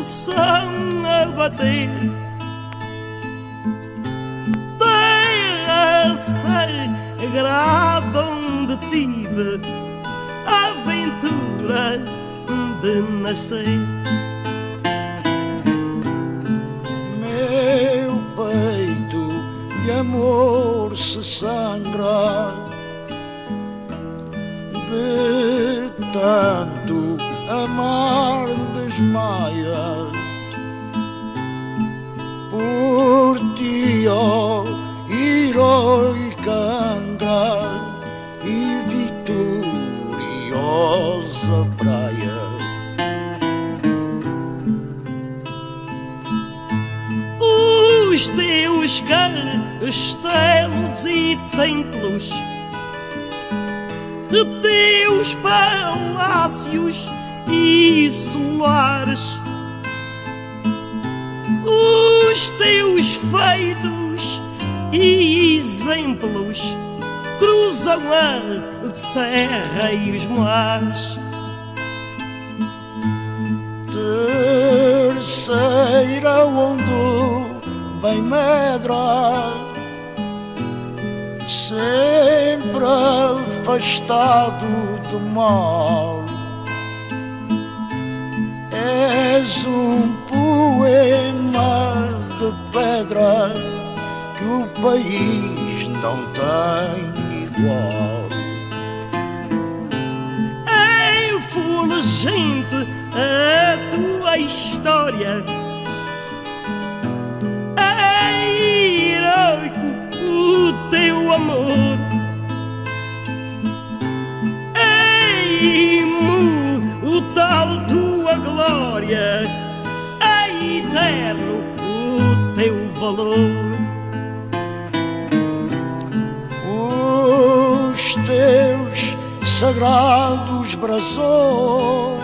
coração a bater. Terra sagrada onde tive a aventura de nascer. Amor se sangra de tanto amar desmaia por ti, ó oh, heroica e vitoriosa praia. Os teus caras estelos e templos, teus palácios e solares, os teus feitos e exemplos cruzam a terra e os mares. Terceira onda bem medra sempre afastado do mal. És um poema de pedra que o país não tem igual. É fulgente a tua história teu amor. Os teus sagrados brasões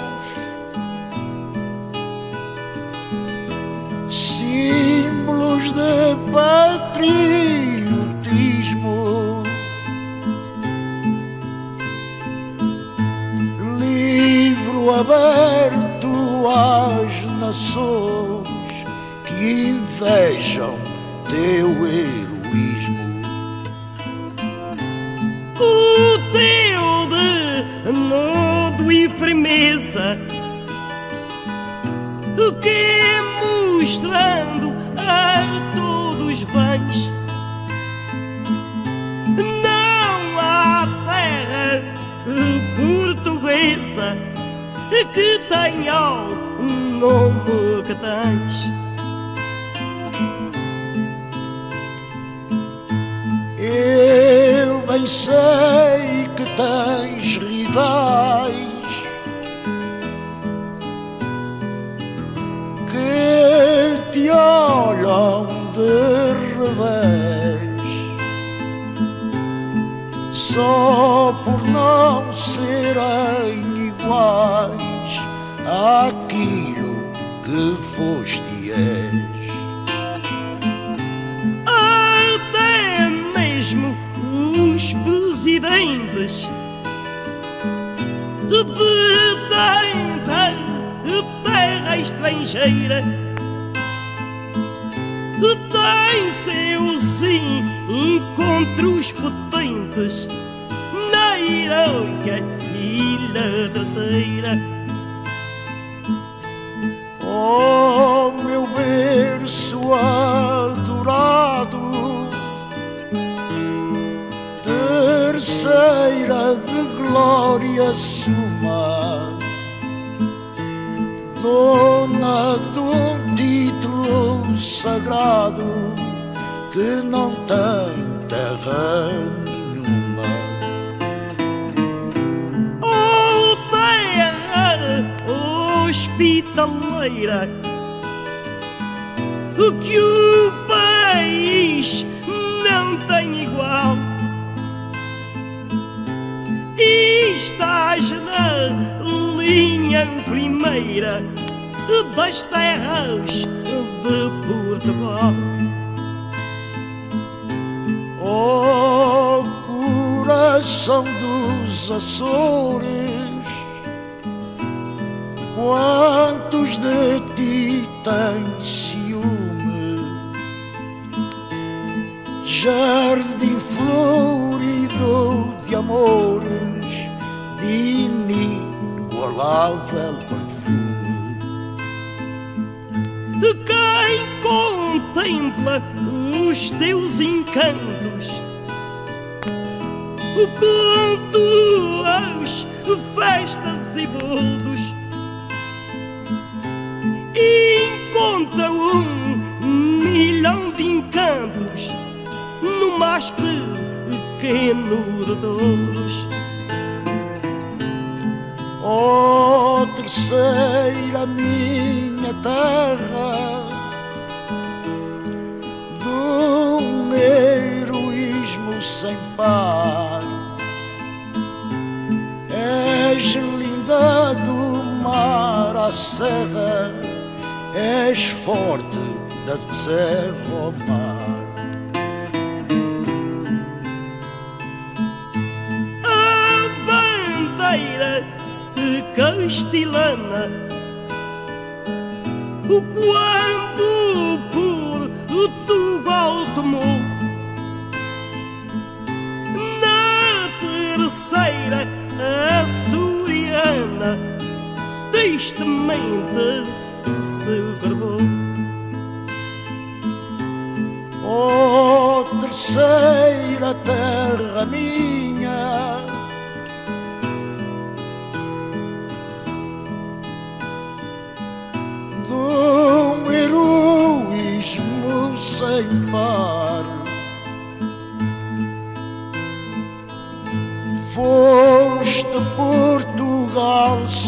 símbolos de patria que mostrando a todos vens não há terra portuguesa que tenha o nome que tens. Eu bem sei só por não serem iguais àquilo que foste e és. Até mesmo os presidentes de terra estrangeira têm seus encontros potentes na heroica ilha terceira. Oh, meu berço adorado, terceira de glória suma, dona de um título sagrado que não tem terra hospitaleira o que o país não tem igual. E estás na linha primeira das terras de Portugal. coração dos Açores. Quantos de ti têm ciúme? Jardim florido de amores, de inigualável perfume. De quem contempla os teus encantos, o conto, as festas e bodos encontra um milhão de encantos no mais pequeno de todos. Oh, terceira minha terra, de um heroísmo sem par. És linda do mar à serra, és forte da serra mar. A bandeira castilhana, quando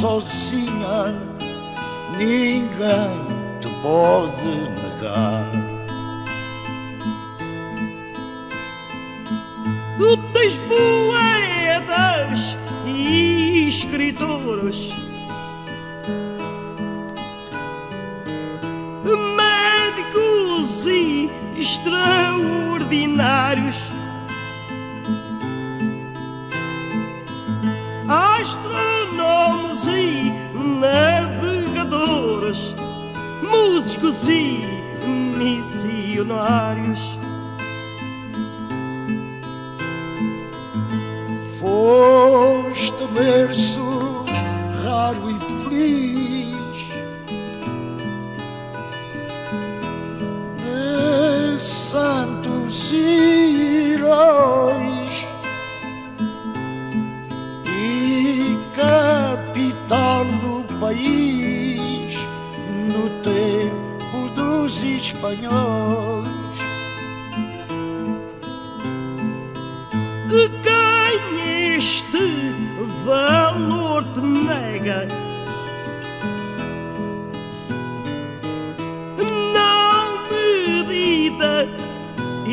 sozinha, ninguém te pode negar. Tens poetas e escritores Médicos e extraordinários Músicos e missionários. Foste berço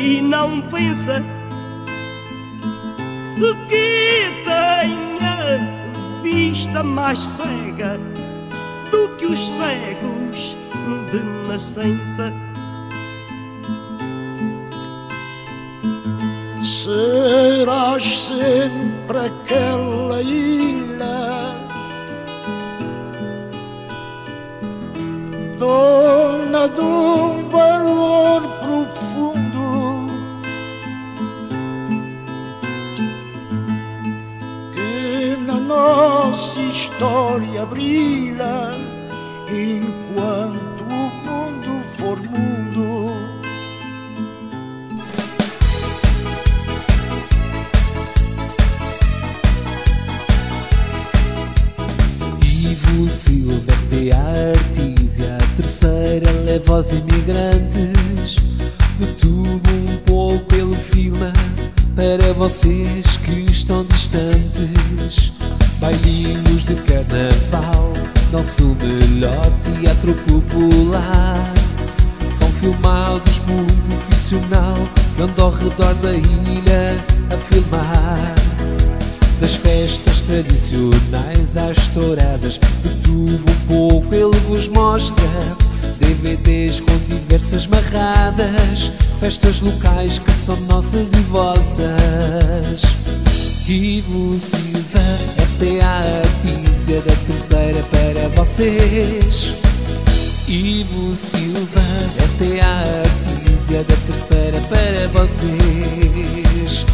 e não pensa que tenha vista mais cega do que os cegos de nascença. Serás sempre aquela ilha Dona de história brilha Enquanto o mundo for mundo Ivo Silva de Artísia, terceira leva os imigrantes. De tudo um pouco ele filma para vocês que nosso melhor teatro popular. São filmados por um profissional que anda ao redor da ilha a filmar. Das festas tradicionais às touradas De tudo um pouco ele vos mostra DVDs com diversas marradas Festas locais que são nossas e vossas Ivo Silva, RTA Artísia da terceira para vocês. Ivo Silva, RTA Artísia da terceira para vocês.